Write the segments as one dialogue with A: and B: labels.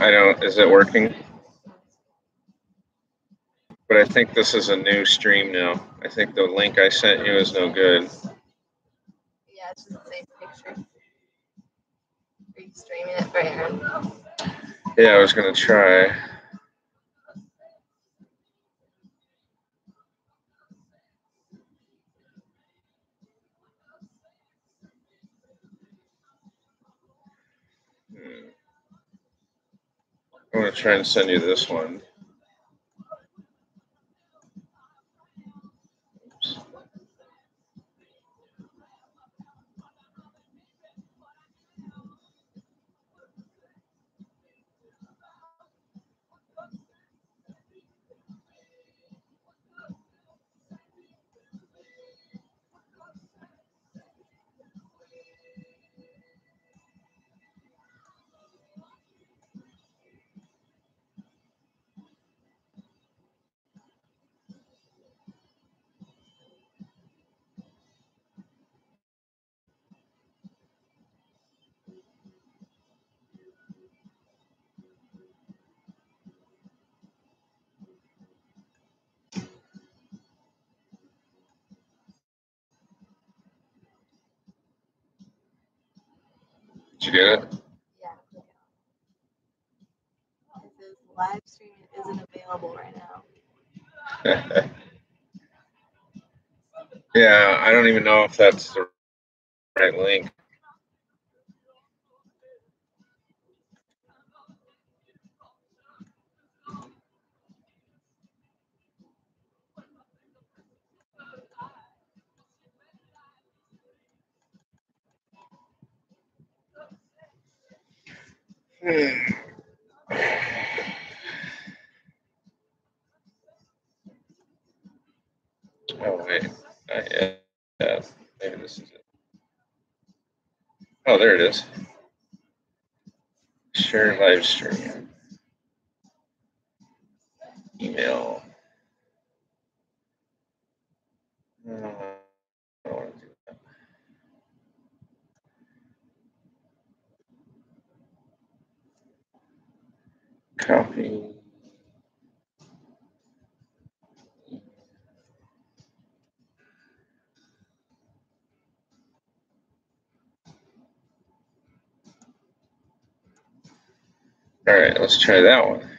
A: I don't, is it working? But I think this is a new stream now. I think the link I sent you is no good.
B: Yeah, it's just the same picture. Are you streaming it for Aaron?
A: Yeah, I was gonna try. I'm gonna try and send you this one. Did you get it?
B: Yeah. it. Says live streaming isn't available right now.
A: yeah, I don't even know if that's the right link. Oh wait, not yet. Yeah, maybe this is it. Oh, there it is. Share live stream. Email. Uh, I don't want to do that. Copy. All right, let's try that one.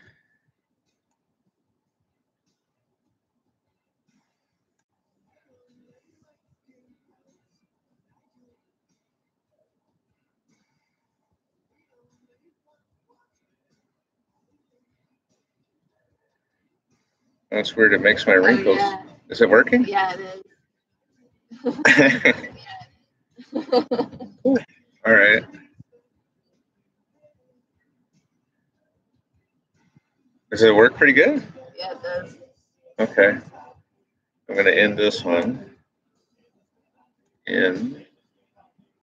A: That's weird. It makes my
B: Oh,
A: wrinkles.
B: yeah.
A: Is it working?
B: Yeah, it is.
A: All right. Does it work pretty good?
B: yeah, it does.
A: Okay. I'm going to end this one. End.